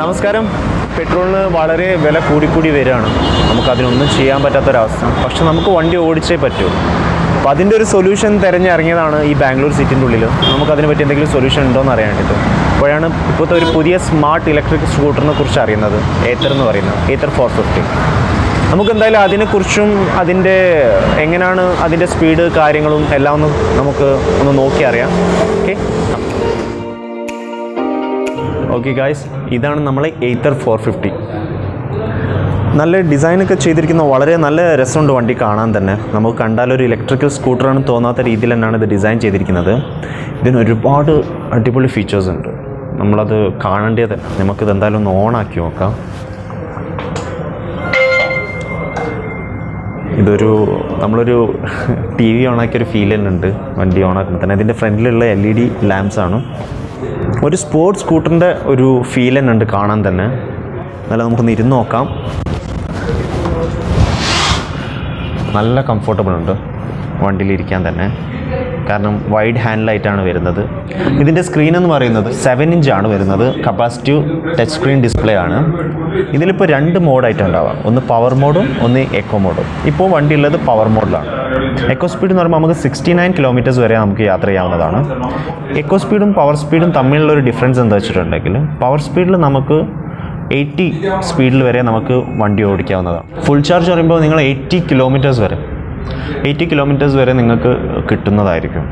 നമസ്കാരം. പെട്രോളിന് വളരെ വില കൂടിക്കൂടി വരികയാണ്. നമുക്കതിനൊന്നും ചെയ്യാൻ പറ്റാത്തൊരവസ്ഥ. പക്ഷെ നമുക്ക് വണ്ടി ഓടിച്ചേ പറ്റൂ. അപ്പോൾ അതിന്റെ ഒരു സൊല്യൂഷൻ തിരഞ്ഞിറങ്ങിയതാണ് ഈ ബാംഗ്ലൂർ സിറ്റിന്റെ ഉള്ളിൽ നമുക്കതിനെ പറ്റി എന്തെങ്കിലും സൊല്യൂഷൻ ഉണ്ടോ എന്ന് അറിയാൻ വേണ്ടിയിട്ട്. അപ്പോഴാണ് ഇപ്പോഴത്തെ ഒരു പുതിയ സ്മാർട്ട് ഇലക്ട്രിക് സ്കൂട്ടറിനെ കുറിച്ച് അറിയുന്നത്. ഏത്തർ എന്ന് പറയുന്നത്. ഏത്തർ ഫോർ ഫിഫ്റ്റി നമുക്ക് എന്തായാലും അതിനെക്കുറിച്ചും അതിന്റെ എങ്ങനെയാണ് അതിന്റെ സ്പീഡ് കാര്യങ്ങളും എല്ലാം ഒന്ന് നമുക്ക് ഒന്ന് നോക്കി അറിയാം ഓക്കെ ഓക്കെ ഗായ്സ് ഇതാണ് നമ്മളെ എയ്ത്തർ ഫോർ ഫിഫ്റ്റി നല്ല ഡിസൈനൊക്കെ ചെയ്തിരിക്കുന്ന വളരെ നല്ല രസമുണ്ട് വണ്ടി കാണാൻ തന്നെ. നമുക്ക് കണ്ടാൽ ഒരു ഇലക്ട്രിക്കൽ സ്കൂട്ടറാണ് തോന്നാത്ത രീതിയിൽ തന്നെയാണ് ഇത് ഡിസൈൻ ചെയ്തിരിക്കുന്നത്. ഇതിന് ഒരുപാട് അടിപൊളി ഫീച്ചേഴ്സ് ഉണ്ട്. നമ്മളത് കാണേണ്ടത് നമുക്കിത് എന്തായാലും ഒന്ന് ഓണാക്കി നോക്കാം. ഇതൊരു നമ്മളൊരു ടി വി ഓണാക്കിയൊരു ഫീൽ തന്നെ ഉണ്ട് വണ്ടി ഓണാക്കുമ്പോൾ തന്നെ. ഇതിന്റെ ഫ്രണ്ടിലുള്ള എൽ ഇ ഡി ലാമ്പ്സാണ് ഒരു സ്പോർട്സ് സ്കൂട്ടറിന്റെ ഒരു ഫീൽ തന്നെ ഉണ്ട് കാണാൻ തന്നെ. നല്ല നമുക്കൊന്ന് ഇരുന്ന് നോക്കാം. നല്ല കംഫർട്ടബിൾ ഉണ്ട് വണ്ടിയിലിരിക്കാൻ തന്നെ. കാരണം വൈഡ് ഹാൻഡിലായിട്ടാണ് വരുന്നത്. ഇതിന്റെ സ്ക്രീൻ എന്ന് പറയുന്നത് സെവൻ ആണ് വരുന്നത്. കപ്പാസിറ്റീവ് ടച്ച് സ്ക്രീൻ ഡിസ്പ്ലേ ആണ്. ഇതിലിപ്പോൾ രണ്ട് മോഡായിട്ട് ഉണ്ടാവാം. ഒന്ന് പവർ മോഡും ഒന്ന് എക്കോ മോഡും ഇപ്പോൾ വണ്ടി ഉള്ളത് പവർ മോഡിലാണ് എക്കോ സ്പീഡ് എന്ന് പറയുമ്പോൾ നമുക്ക് സിക്സ്റ്റി നയൻ കിലോമീറ്റേഴ്സ് വരെ നമുക്ക് യാത്ര ചെയ്യാവുന്നതാണ്. എക്കോ സ്പീഡും പവർ സ്പീഡും തമ്മിലുള്ള ഒരു ഡിഫറൻസ് എന്താ വെച്ചിട്ടുണ്ടെങ്കിൽ പവർ സ്പീഡിൽ നമുക്ക് എയ്റ്റി സ്പീഡിൽ വരെ നമുക്ക് വണ്ടി ഓടിക്കാവുന്നതാണ്. ഫുൾ ചാർജ് പറയുമ്പോൾ നിങ്ങൾ എയ്റ്റി കിലോമീറ്റേഴ്സ് വരെ എയ്റ്റി കിലോമീറ്റേഴ്സ് വരെ നിങ്ങൾക്ക് കിട്ടുന്നതായിരിക്കും.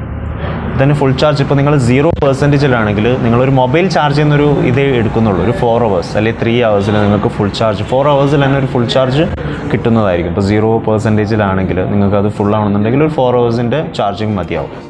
തന്നെ ഫുൾ ചാർജ് ഇപ്പോൾ നിങ്ങൾ സീറോ പെർസെന്റേജിലാണെങ്കിൽ നിങ്ങളൊരു മൊബൈൽ ചാർജ് ചെയ്യുന്നൊരു ഇതേ എടുക്കുന്നുള്ളൂ. ഒരു ഫോർ അവേഴ്സ് അല്ലെങ്കിൽ ത്രീ അവേഴ്സിൽ നിങ്ങൾക്ക് ഫുൾ ചാർജ് ഫോർ അവേഴ്സിൽ തന്നെ ഒരു ഫുൾ ചാർജ് കിട്ടുന്നതായിരിക്കും. ഇപ്പോൾ സീറോ പെർസെന്റേജിലാണെങ്കിൽ നിങ്ങൾക്ക് അത് ഫുൾ ആണെന്നുണ്ടെങ്കിൽ ഒരു ഫോർ അവേഴ്സിന്റെ ചാർജിങ് മതിയാവും.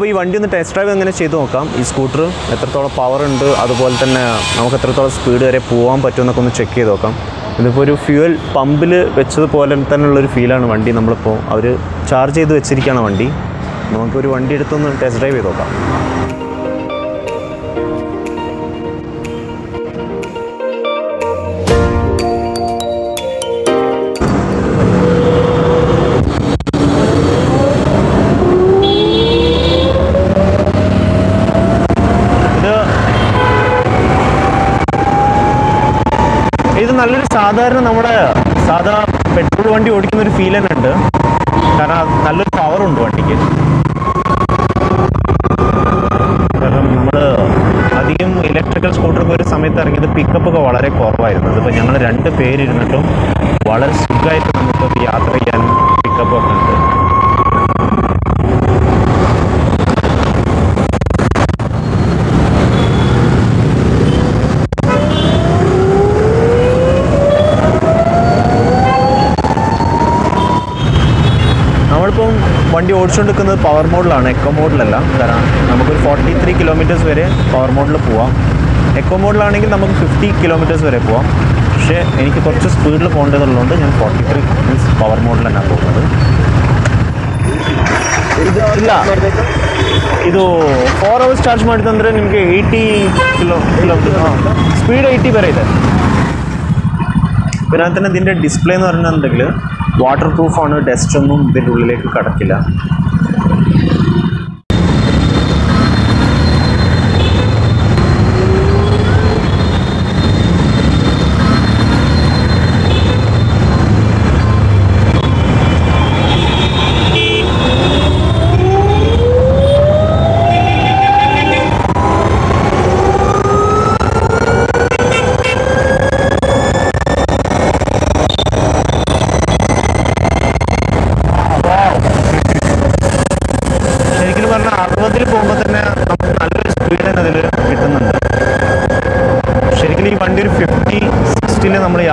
നമുക്കപ്പോൾ ഈ വണ്ടി ഒന്ന് ടെസ്റ്റ് ഡ്രൈവ് എങ്ങനെ ചെയ്ത് നോക്കാം? ഈ സ്കൂട്ടർ എത്രത്തോളം പവർ ഉണ്ട്? അതുപോലെ തന്നെ നമുക്ക് എത്രത്തോളം സ്പീഡ് വരെ പോകാൻ പറ്റുമെന്നൊക്കെ ഒന്ന് ചെക്ക് ചെയ്ത് നോക്കാം. ഇതിപ്പോൾ ഒരു ഫ്യൂവൽ പമ്പിൽ വെച്ചതുപോലെ തന്നെയുള്ളൊരു ഫീലാണ് വണ്ടി നമ്മളിപ്പോൾ അവർ ചാർജ് ചെയ്ത് വെച്ചിരിക്കുകയാണ് വണ്ടി. നമുക്കൊരു വണ്ടി എടുത്തൊന്ന് ടെസ്റ്റ് ഡ്രൈവ് ചെയ്ത് നോക്കാം. സാധാരണ നമ്മുടെ സാധാ പെട്രോൾ വണ്ടി ഓടിക്കുന്ന ഒരു ഫീൽ തന്നെ ഉണ്ട്. കാരണം നല്ലൊരു പവർ ഉണ്ട് വണ്ടിക്ക്. കാരണം നമ്മൾ അധികം ഇലക്ട്രിക്കൽ സ്കൂട്ടർ പോയ സമയത്ത് ഇറങ്ങിയത് പിക്കപ്പ് ഒക്കെ വളരെ കുറവായിരുന്നു. അതിപ്പോൾ ഞങ്ങൾ രണ്ട് പേരിരുന്നിട്ടും വളരെ സുഖമായിട്ട് നമുക്ക് യാത്ര ചെയ്യാനും പിക്കപ്പ് ഒക്കെ ഉണ്ട് നമ്മളിപ്പം വണ്ടി ഓടിച്ചുകൊണ്ടിരിക്കുന്നത് പവർ മോഡിലാണ് എക്കോ മോഡിലല്ല കാരണം നമുക്കൊരു ഫോർട്ടി ത്രീ കിലോമീറ്റേഴ്സ് വരെ പവർ മോഡിൽ പോവാം എക്കോ മോഡിലാണെങ്കിൽ നമുക്ക് ഫിഫ്റ്റി കിലോമീറ്റേഴ്സ് വരെ പോവാം പക്ഷേ എനിക്ക് കുറച്ച് സ്പീഡിൽ പോകേണ്ടതുള്ളതുകൊണ്ട് ഞാൻ ഫോർട്ടി ത്രീ മീൻസ് പവർ മോഡിൽ തന്നെയാണ് പോകുന്നത് ಇದು ಇಲ್ಲ ಇದು ಫೋರ್ ಅವರ್ಸ್ ಚಾರ್ಜ್ ಮಾಡಿದಂದ್ರೆ ನಿಮಗೆ eighty kilo kilometre speed eighty ಬೇರೆ ಇದೆ പിന്നെ തന്നെ ഇതിൻ്റെ ഡിസ്പ്ലേ എന്ന് പറഞ്ഞിട്ടുണ്ടെങ്കിൽ വാട്ടർ പ്രൂഫാണ് ഡസ്റ്റ് ഒന്നും ഇതിന്റെ ഉള്ളിലേക്ക് കടക്കില്ല.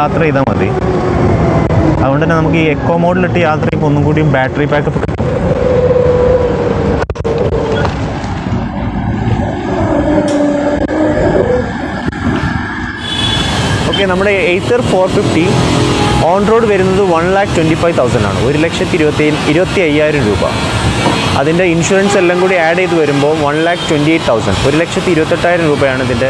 യാത്ര ചെയ്താൽ മതി. അതുകൊണ്ട് തന്നെ നമുക്ക് ഈ എക്കോ മോഡിലിട്ട് യാത്ര ചെയ്യുമ്പോൾ ഒന്നും കൂടിയും ബാറ്ററി ബാക്കപ്പ് ഓക്കെ നമ്മുടെ eighty four fifty on road വരുന്നത് one lakh twenty five thousand ആണ്. ഒരു ലക്ഷത്തി ഇരുപത്തി ഇരുപത്തി അയ്യായിരം രൂപ. അതിന്റെ ഇൻഷുറൻസ് എല്ലാം കൂടി ആഡ് ചെയ്ത് വരുമ്പോൾ one lakh twenty eight thousand ഒരു ലക്ഷത്തി ഇരുപത്തെട്ടായിരം രൂപയാണ് ഇതിന്റെ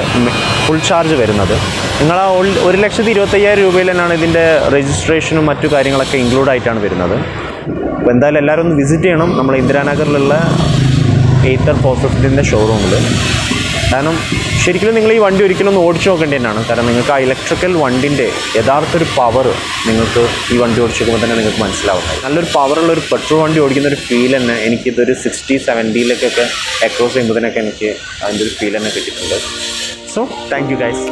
ഫുൾ ചാർജ് വരുന്നത്. നിങ്ങൾ ആ ഒരു ലക്ഷത്തി ഇരുപത്തയ്യായിരം രൂപയിൽ തന്നെയാണ് ഇതിന്റെ രജിസ്ട്രേഷനും മറ്റു കാര്യങ്ങളൊക്കെ ഇൻക്ലൂഡ് ആയിട്ടാണ് വരുന്നത്. അപ്പോൾ എന്തായാലും എല്ലാവരും ഒന്ന് വിസിറ്റ് ചെയ്യണം. നമ്മൾ ഇന്ദിരാനഗറിലുള്ള എയ്ത്തർ ഫോർ ഷോറൂമിൽ കാരണം ശരിക്കും നിങ്ങൾ ഈ വണ്ടി ഒരിക്കലും ഒന്ന് ഓടിച്ചു നോക്കേണ്ടി തന്നെയാണ്. കാരണം നിങ്ങൾക്ക് ആ ഇലക്ട്രിക്കൽ വണ്ടിന്റെ യഥാർത്ഥ ഒരു പവർ നിങ്ങൾക്ക് ഈ വണ്ടി ഓടിച്ചു നോക്കുമ്പോൾ തന്നെ നിങ്ങൾക്ക് മനസ്സിലാവും. നല്ലൊരു പവറുള്ള ഒരു പെട്രോൾ വണ്ടി ഓടിക്കുന്ന ഒരു ഫീൽ തന്നെ എനിക്കിതൊരു സിക്സ്റ്റി സെവന്റിയിലേക്കൊക്കെ അക്രോസ് ചെയ്യുമ്പോൾ തന്നെയൊക്കെ എനിക്ക് അതിന്റെ ഒരു ഫീൽ തന്നെ കിട്ടിയിട്ടുണ്ട്. So thank you guys